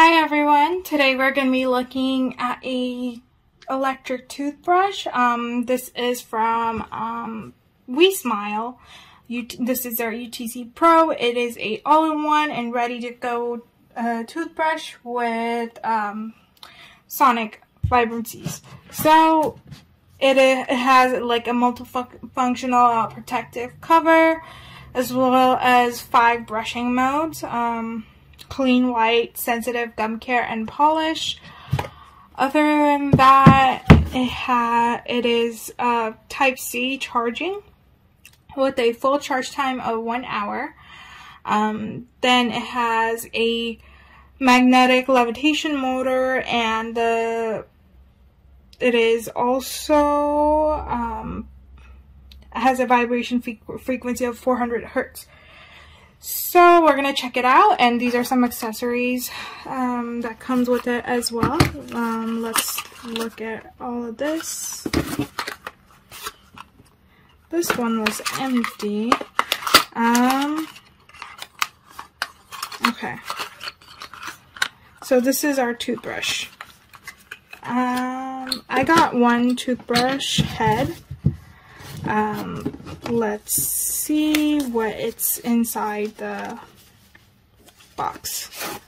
Hi everyone, today we're going to be looking at a electric toothbrush. Um, this is from um, WESMYLE. this is their UTC Pro. It is a all-in-one and ready-to-go uh, toothbrush with um, sonic vibrancies. So it, it has like a multifunctional uh, protective cover as well as five brushing modes. Um, clean white, sensitive gum care, and polish. Other than that, it ha it is uh, Type C charging with a full charge time of one hour. Um, then it has a magnetic levitation motor and the it is also um, has a vibration frequency of 400 hertz. So we're going to check it out and these are some accessories um, that comes with it as well. Um, let's look at all of this. This one was empty. Um, okay. So this is our toothbrush. Um, I got one toothbrush head. Um, let's see what it's inside the box.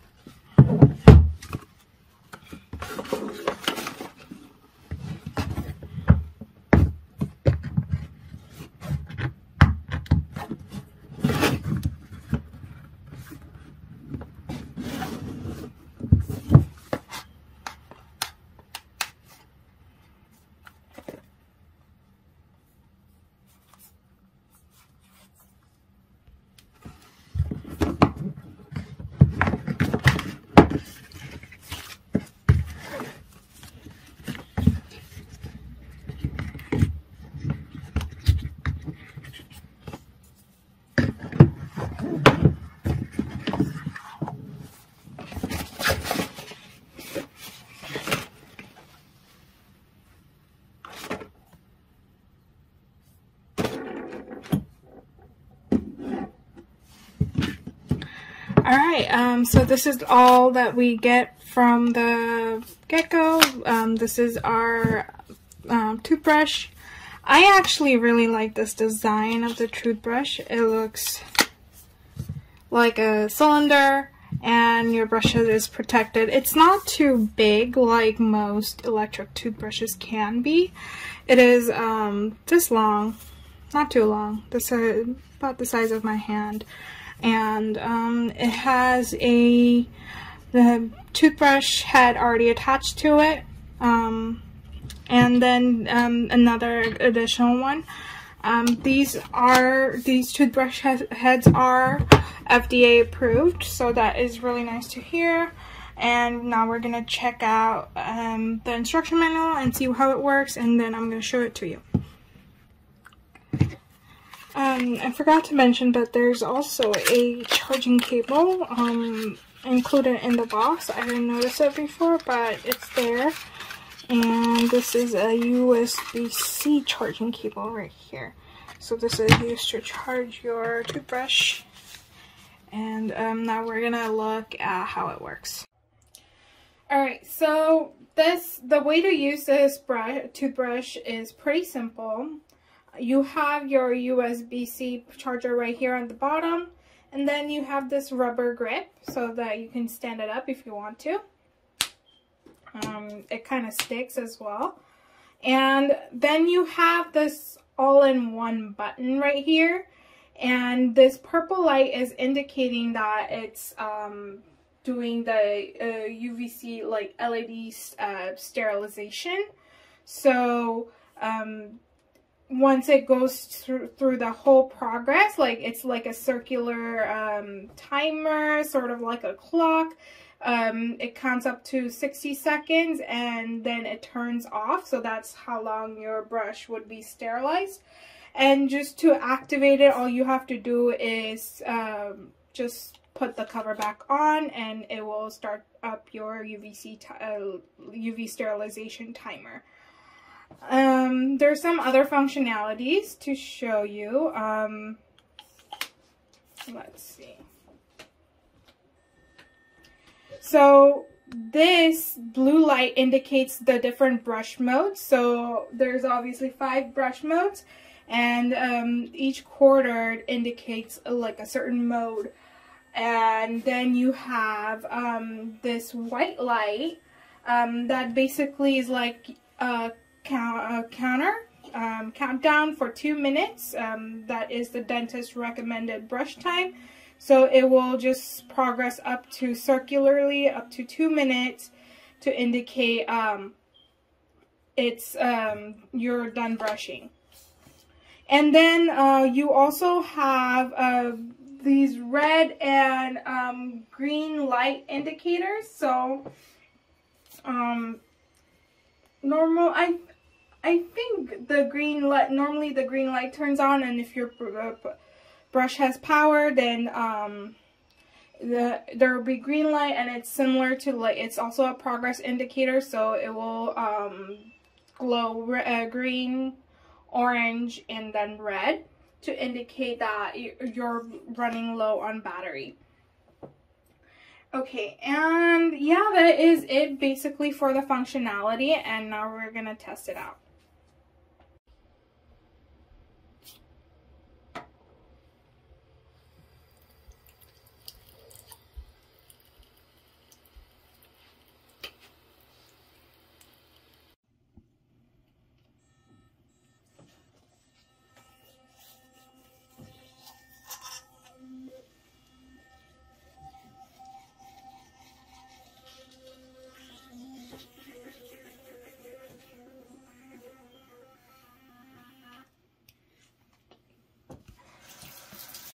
Alright, um, so this is all that we get from the get-go. Um, this is our um, toothbrush. I actually really like this design of the toothbrush. It looks like a cylinder and your brush is protected. It's not too big like most electric toothbrushes can be. It is um, this long, not too long, this uh, about the size of my hand and um, it has a the toothbrush head already attached to it um, and then um, another additional one. Um, these are these toothbrush he heads are FDA approved so that is really nice to hear. And now we're gonna check out um, the instruction manual and see how it works and then I'm gonna show it to you um, I forgot to mention but there's also a charging cable um, included in the box. I didn't notice it before, but it's there. And this is a USB-C charging cable right here. So this is used to charge your toothbrush. And um, now we're gonna look at how it works. Alright, so this the way to use this brush, toothbrush is pretty simple you have your USB-C charger right here on the bottom and then you have this rubber grip so that you can stand it up if you want to. Um, it kind of sticks as well. And then you have this all-in-one button right here. And this purple light is indicating that it's um, doing the uh, UVC like LED uh, sterilization. So um, once it goes through through the whole progress like it's like a circular um, timer sort of like a clock. Um, it counts up to 60 seconds and then it turns off. So that's how long your brush would be sterilized. And just to activate it all you have to do is um, just put the cover back on and it will start up your UVC uh, UV sterilization timer um, there's some other functionalities to show you. Um, let's see. So this blue light indicates the different brush modes. So there's obviously five brush modes and um, each quarter indicates uh, like a certain mode. And then you have um, this white light um, that basically is like a, count a counter um, countdown for two minutes. Um, that is the dentist recommended brush time. So it will just progress up to circularly up to two minutes to indicate um, it's um, you're done brushing. And then uh, you also have uh, these red and um, green light indicators. So um, normal, I I think the green light, normally the green light turns on and if your uh, brush has power, then um, the there will be green light and it's similar to like, it's also a progress indicator, so it will um, glow uh, green, orange, and then red to indicate that you're running low on battery. Okay, and yeah, that is it basically for the functionality, and now we're to test it out.